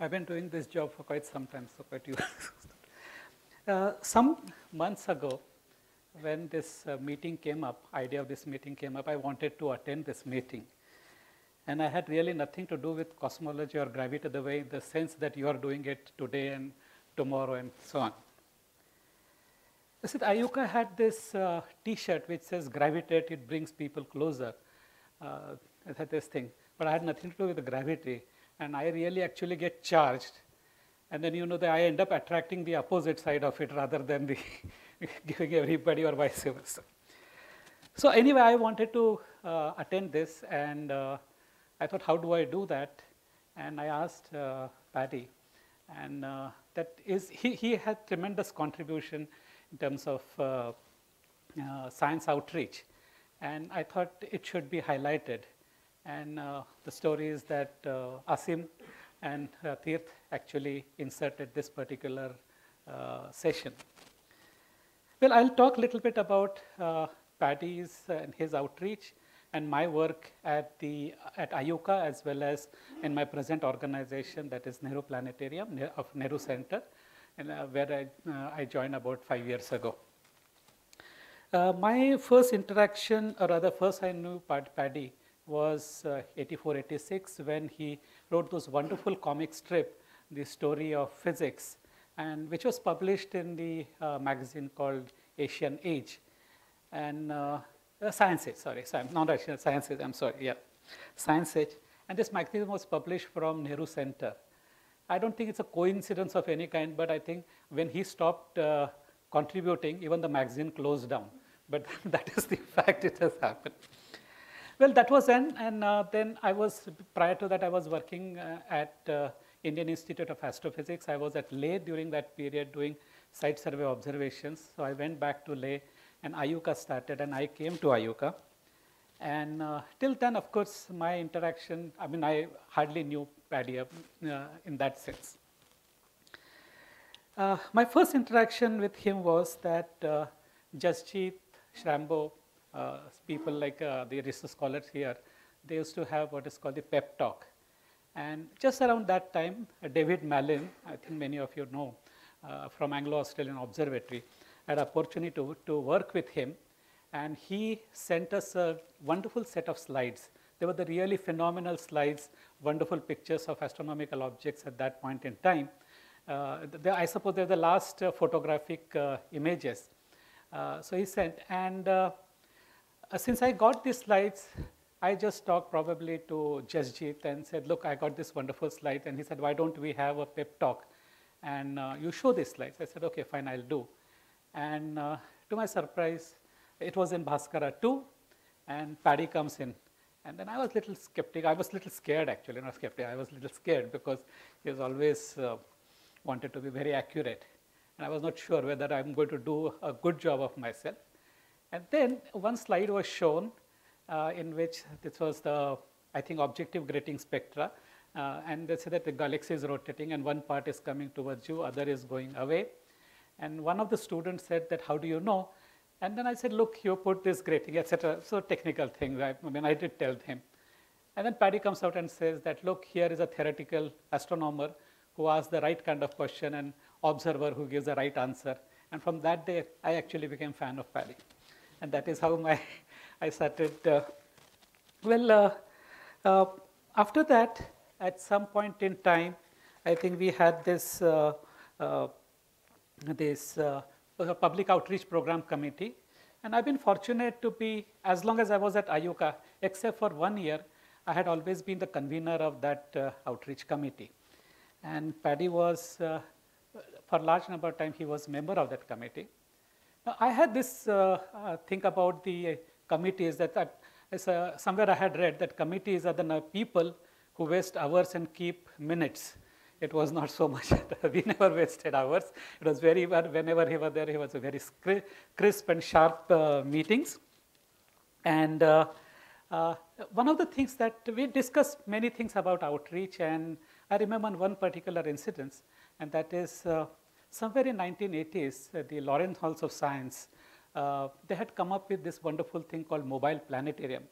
I've been doing this job for quite some time, so quite used. uh, some months ago, when this uh, meeting came up, idea of this meeting came up, I wanted to attend this meeting. And I had really nothing to do with cosmology or gravity the way, the sense that you are doing it today and tomorrow and so on. I said, IUCAA had this uh, T-shirt which says gravitate, it brings people closer. Uh, I had this thing, but I had nothing to do with gravity. And I really actually get charged. And then you know that I end up attracting the opposite side of it rather than the giving everybody or vice versa. So anyway, I wanted to uh, attend this and uh, I thought, how do I do that? And I asked uh, Paddy, and uh, that is, he, he had tremendous contribution in terms of uh, uh, science outreach. And I thought it should be highlighted. And uh, the story is that Asim and uh, Tirth actually inserted this particular session. Well, I'll talk a little bit about Paddy's and his outreach and my work at the at IUCAA as well as in my present organization that is Nehru Planetarium of Nehru Center and, uh, where I, uh, I joined about five years ago. Uh, my first interaction, or rather, first I knew Paddy was 84, 86 when he wrote those wonderful comic strip, The Story of Physics, and which was published in the magazine called Asian Age. And uh, Science Age, sorry, not actually Science Age, I'm sorry, yeah, Science Age. And this magazine was published from Nehru Center. I don't think it's a coincidence of any kind, but I think when he stopped uh, contributing, even the magazine closed down. But that is the fact it has happened. Well, that was then, and uh, then I was, prior to that, I was working uh, at uh, Indian Institute of Astrophysics. I was at Leh during that period doing site survey observations. So I went back to Leh and IUCAA started and I came to IUCAA. And uh, till then, of course, my interaction, I mean, I hardly knew Paddy uh, in that sense. Uh, my first interaction with him was that Jasjit, Shrambo, people like uh, the research scholars here, they used to have what is called the pep talk. And just around that time, uh, David Malin, I think many of you know, uh, from Anglo-Australian Observatory, had opportunity to, to work with him. And he sent us a wonderful set of slides. They were the really phenomenal slides, wonderful pictures of astronomical objects at that point in time. Uh, I suppose they're the last uh, photographic uh, images. Uh, so he sent, and uh, uh, Uh, since I got these slides, I just talked probably to Jasjit and said, look, I got this wonderful slide. And he said, why don't we have a pep talk? And uh, you show these slides. I said, okay, fine, I'll do. And uh, to my surprise, it was in Bhaskara 2, and Paddy comes in. And then I was a little skeptic. I was a little scared, actually, not skeptic. I was a little scared because he has always uh, wanted to be very accurate. And I was not sure whether I'm going to do a good job of myself. And then one slide was shown uh, in which this was the, I think, objective grating spectra. Uh, and they say that the galaxy is rotating and one part is coming towards you, other is going away. And one of the students said that, how do you know? And then I said, look, you put this grating, etc. So technical things. I, I mean, I did tell him. And then Paddy comes out and says that, look, here is a theoretical astronomer who asks the right kind of question and observer who gives the right answer. And from that day, I actually became fan of Paddy. And that is how my I started. Uh, well, uh, uh, after that, at some point in time, I think we had this, this public outreach program committee. And I've been fortunate to be, as long as I was at IUCAA, except for one year, I had always been the convener of that outreach committee. And Paddy was, for a large number of time, he was member of that committee. I had this uh, uh, think about the committees that, that is, uh, somewhere I had read that committees are the people who waste hours and keep minutes. It was not so much, we never wasted hours. It was very, whenever he was there, he was a very crisp and sharp uh, meetings. And uh, uh, one of the things that we discussed many things about outreach and I remember one particular incident, and that is uh, somewhere in 1980s, uh, the Lawrence Halls of Science, uh, they had come up with this wonderful thing called mobile planetarium.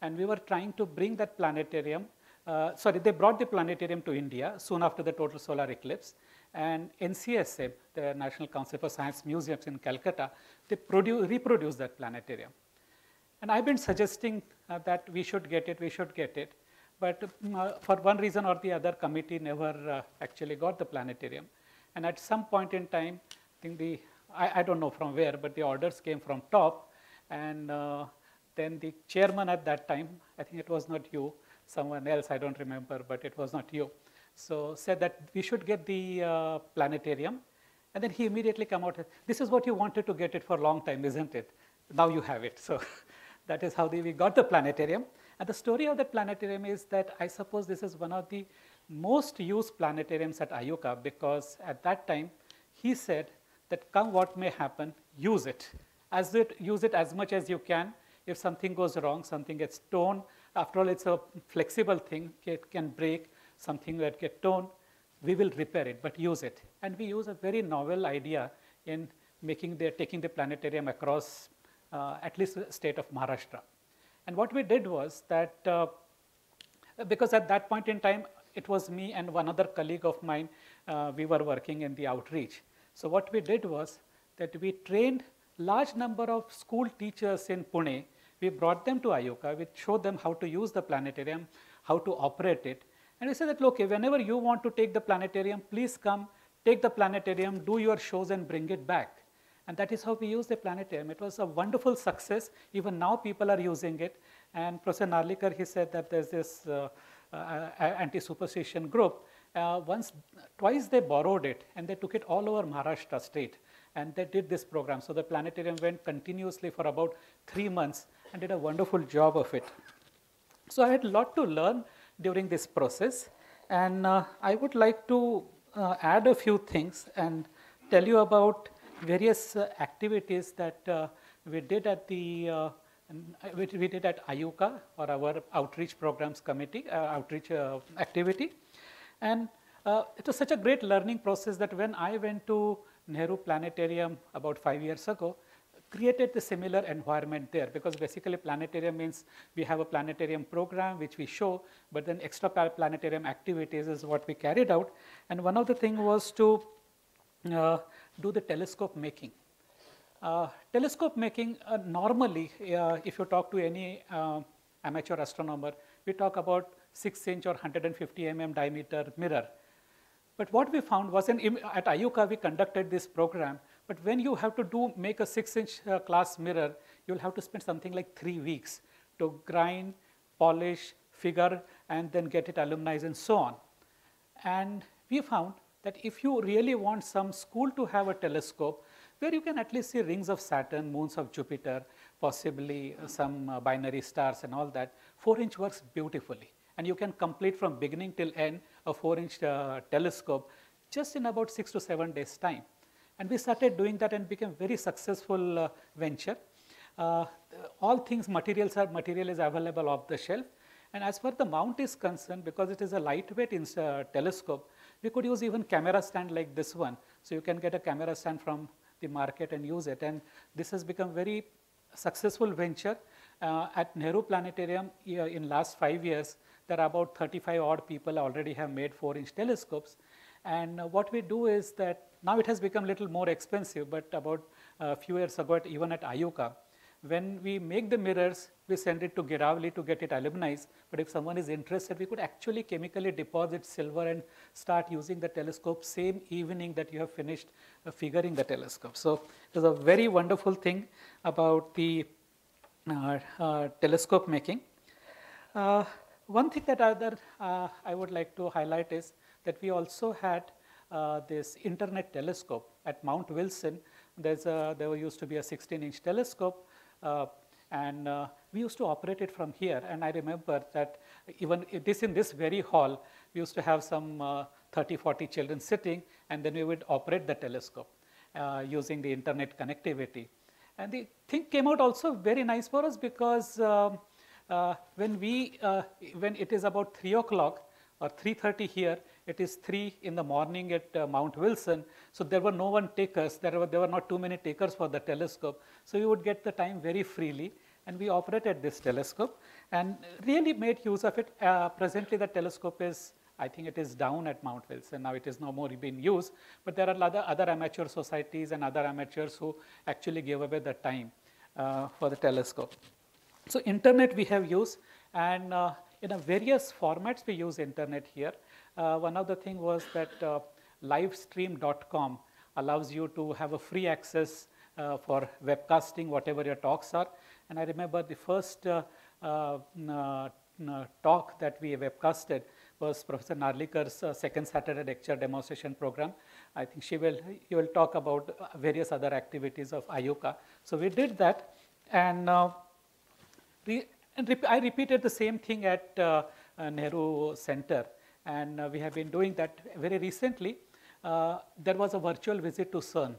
And we were trying to bring that planetarium uh, sorry, they brought the planetarium to India soon after the total solar eclipse. And NCSM, the National Council for Science Museums in Calcutta, they produce, reproduced that planetarium. And I've been suggesting uh, that we should get it, we should get it. But um, uh, for one reason or the other, committee never uh, actually got the planetarium. And at some point in time, I think the, I, I don't know from where, but the orders came from top. And uh, then the chairman at that time, I think it was not you, someone else, I don't remember, but it was not you. So said that we should get the uh, planetarium. And then he immediately come out, this is what you wanted to get it for a long time, isn't it? Now you have it. So that is how the, we got the planetarium. And the story of the planetarium is that I suppose this is one of the most used planetariums at IUCAA because at that time he said that come what may happen, use it. As it, use it as much as you can. If something goes wrong, something gets torn, after all, it's a flexible thing, it can break, something that get torn, we will repair it, but use it. And we use a very novel idea in making the, taking the planetarium across uh, at least the state of Maharashtra. And what we did was that, uh, because at that point in time, it was me and one other colleague of mine, uh, we were working in the outreach. So what we did was that we trained large number of school teachers in Pune. We brought them to IUCAA, we showed them how to use the planetarium, how to operate it. And we said that, okay, whenever you want to take the planetarium, please come, take the planetarium, do your shows and bring it back. And that is how we use the planetarium. It was a wonderful success. Even now people are using it. And Professor Narlikar, he said that there's this uh, anti-superstition group. Uh, once, twice they borrowed it and they took it all over Maharashtra state. And they did this program. So the planetarium went continuously for about three months and did a wonderful job of it. So I had a lot to learn during this process. And uh, I would like to uh, add a few things and tell you about various uh, activities that uh, we did at the uh, we, we did at IUCAA or our outreach programs committee, outreach activity. And it was such a great learning process that when I went to Nehru Planetarium about five years ago, created the similar environment there because basically planetarium means we have a planetarium program which we show, but then extra planetarium activities is what we carried out. And one of the thing was to uh, do the telescope making. Uh, telescope making uh, normally, uh, if you talk to any uh, amateur astronomer, we talk about 6 inch or 150 mm diameter mirror. But what we found was at IUCAA we conducted this program, but when you have to do make a 6 inch uh, class mirror, you'll have to spend something like 3 weeks to grind, polish, figure, and then get it aluminized and so on. And we found that if you really want some school to have a telescope where you can at least see rings of Saturn, moons of Jupiter, possibly some uh, binary stars and all that, 4 inch works beautifully. And you can complete from beginning till end a 4 inch uh, telescope just in about 6 to 7 days time. And we started doing that and became very successful uh, venture. Uh, all things materials are material is available off the shelf. And as far the mount is concerned, because it is a lightweight uh, telescope, we could use even camera stand like this one. So you can get a camera stand from the market and use it. And this has become very successful venture. Uh, at Nehru Planetarium in last five years, there are about 35 odd people already have made 4 inch telescopes. And uh, what we do is that now it has become a little more expensive, but about a few years ago, even at IUCAA, when we make the mirrors, we send it to Girawali to get it aluminized. But if someone is interested, we could actually chemically deposit silver and start using the telescope same evening that you have finished uh, figuring the telescope. So is a very wonderful thing about the uh, uh, telescope making. Uh, one thing that other uh, I would like to highlight is that we also had uh, this internet telescope at Mount Wilson. There's a, there used to be a 16 inch telescope and uh, we used to operate it from here. And I remember that even this in this very hall, we used to have some uh, 30, 40 children sitting, and then we would operate the telescope uh, using the internet connectivity. And the thing came out also very nice for us because um, uh, when we, uh, when it is about 3 o'clock or 3.30 here, it is 3 in the morning at uh, Mount Wilson. So there were no one takers. There were, there were not too many takers for the telescope. So you would get the time very freely. and we operated this telescope and really made use of it. Uh, presently, the telescope is, I think it is down at Mount Wilson, now it is no more being used, but there are other, other amateur societies and other amateurs who actually give away the time uh, for the telescope. So internet we have used and uh, in various formats we use internet here. Uh, one of the thing was that uh, livestream.com allows you to have a free access uh, for webcasting whatever your talks are. And I remember the first uh, uh, talk that we webcasted was Professor Narlikar's uh, second Saturday lecture demonstration program. I think she will, he will talk about various other activities of IUCAA. So we did that and, uh, we, and rep I repeated the same thing at uh, Nehru Center and we have been doing that very recently. there was a virtual visit to CERN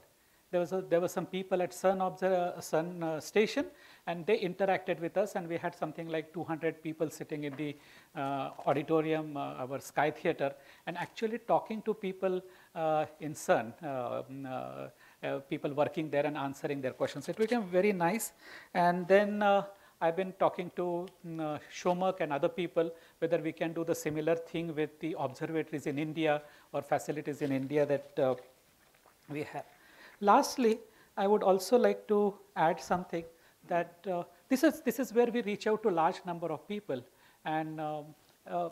there was, a, there were some people at CERN, observer, CERN uh, station and they interacted with us and we had something like 200 people sitting in the uh, auditorium, uh, our Sky Theater and actually talking to people uh, in CERN, uh, uh, people working there and answering their questions. It became very nice and then I've been talking to uh, Somak and other people whether we can do the similar thing with the observatories in India or facilities in India that uh, we have. Lastly, I would also like to add something that uh, this, is, this is where we reach out to large number of people and um, uh,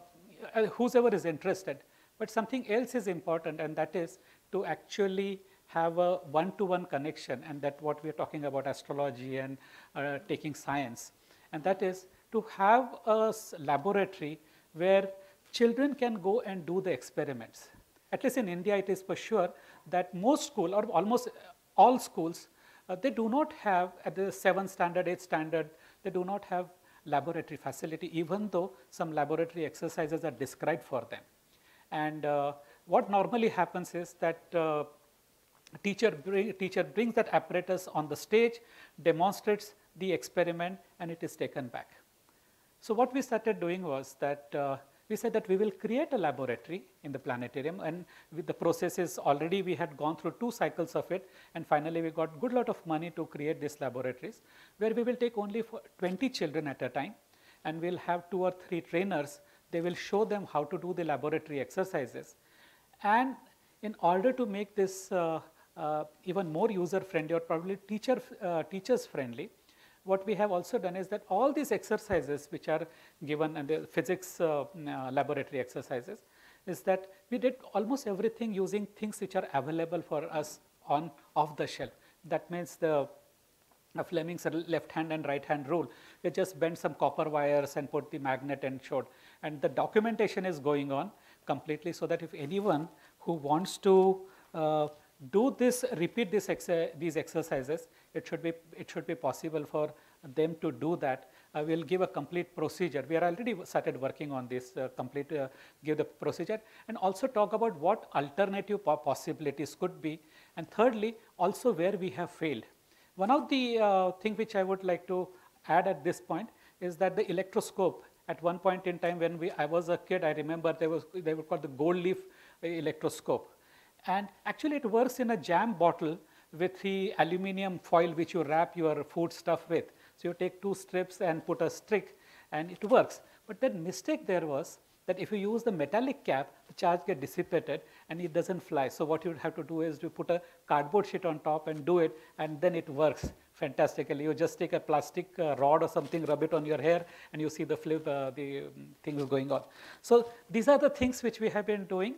uh, whosoever is interested. But something else is important and that is to actually have a one-to-one -one connection and that what we are talking about astrology and uh, taking science. And that is to have a laboratory where children can go and do the experiments. At least in India, it is for sure that most school or almost all schools, uh, they do not have at the 7th standard, 8th standard, they do not have laboratory facility even though some laboratory exercises are described for them. And uh, what normally happens is that uh, teacher, bring, teacher brings that apparatus on the stage, demonstrates the experiment and it is taken back. So what we started doing was that uh, we said that we will create a laboratory in the planetarium and with the processes already we had gone through two cycles of it and finally we got good lot of money to create these laboratories where we will take only 20 children at a time and we'll have two or three trainers they will show them how to do the laboratory exercises and in order to make this uh, uh, even more user friendly or probably teacher uh, teachers friendly what we have also done is that all these exercises which are given the physics uh, uh, laboratory exercises is that we did almost everything using things which are available for us on off the shelf. That means the uh, Fleming's left hand and right hand rule. We just bent some copper wires and put the magnet and showed. And the documentation is going on completely so that if anyone who wants to uh, do this, repeat this these exercises, it should be it should be possible for them to do that. I will give a complete procedure. We are already started working on this uh, complete uh, give the procedure and also talk about what alternative possibilities could be. And thirdly, also where we have failed. One of the uh, thing which I would like to add at this point is that the electroscope at one point in time when we I was a kid, I remember there was they were called the gold leaf electroscope and actually it works in a jam bottle with the aluminum foil which you wrap your food stuff with. So you take two strips and put a stick and it works. But the mistake there was that if you use the metallic cap, the charge get dissipated and it doesn't fly. So what you have to do is you put a cardboard sheet on top and do it and then it works fantastically. You just take a plastic uh, rod or something, rub it on your hair and you see the flip, uh, the um, thing is going on. So these are the things which we have been doing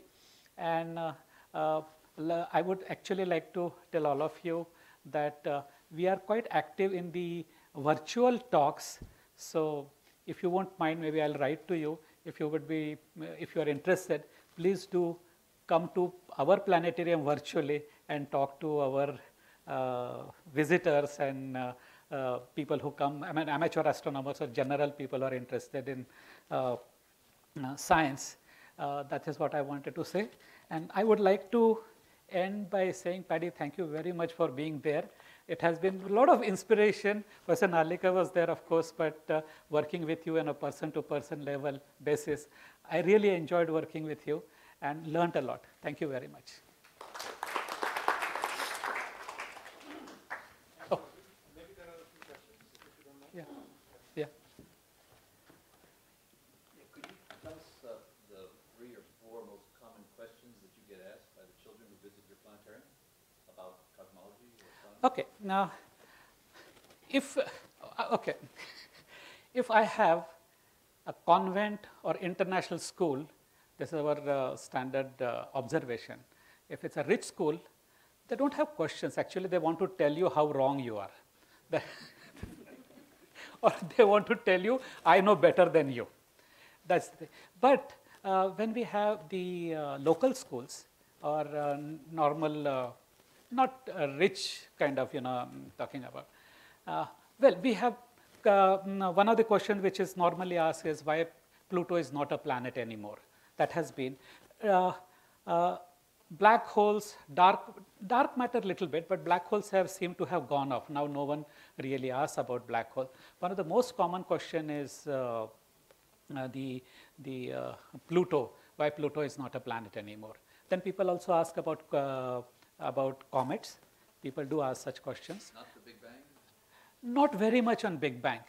and uh, I would actually like to tell all of you that uh, we are quite active in the virtual talks. So if you won't mind, maybe I'll write to you. If you would be, if you are interested, please do come to our planetarium virtually and talk to our uh, visitors and uh, uh, people who come, I mean amateur astronomers or general people who are interested in uh, science. that is what I wanted to say. And I would like to end by saying, Paddy, thank you very much for being there. It has been a lot of inspiration. Professor Narlikar was there, of course, but uh, working with you on a person-to-person -person level basis, I really enjoyed working with you and learned a lot. Thank you very much. Oh. Maybe there are a few questions, if you don't mind. Yeah. Okay, now, if, uh, okay, if I have a convent or international school, this is our uh, standard uh, observation. If it's a rich school, they don't have questions. Actually, they want to tell you how wrong you are. or they want to tell you, I know better than you. That's the, but uh, when we have the uh, local schools or uh, normal, not rich kind of, you know, I'm talking about, uh, well, we have uh, mm, one of the questions which is normally asked is why Pluto is not a planet anymore. That has been black holes, dark, dark matter little bit, but black holes have seemed to have gone off. Now no one really asks about black hole. One of the most common question is uh, uh, the, the uh, Pluto, why Pluto is not a planet anymore. Then people also ask about, uh, about comets. People do ask such questions. Not the Big Bang? Not very much on Big Bang.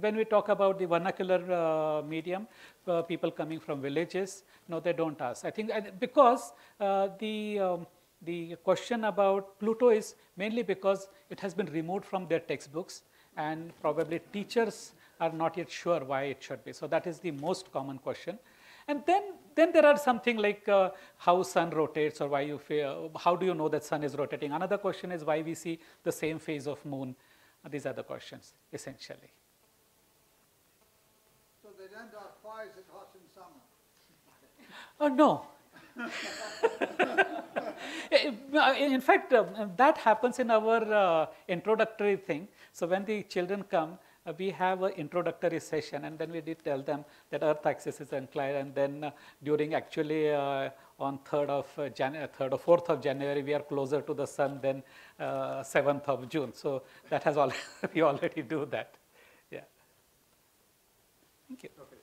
When we talk about the vernacular uh, medium, uh, people coming from villages, no, they don't ask. I think because uh, the, um, the question about Pluto is mainly because it has been removed from their textbooks and probably teachers are not yet sure why it should be. So that is the most common question. And then, then there are something like uh, how sun rotates or why you feel, how do you know that sun is rotating? Another question is why we see the same phase of moon. These are the questions essentially. So they don't ask why is it hot in summer? Oh no. in fact, uh, that happens in our uh, introductory thing. So when the children come, uh, we have an introductory session and then we did tell them that earth axis is inclined and then uh, during actually uh, on 3rd of uh, January, 3rd or 4th of January, we are closer to the sun than 7th of June. So that has all, we already do that. Yeah. Thank you. Okay,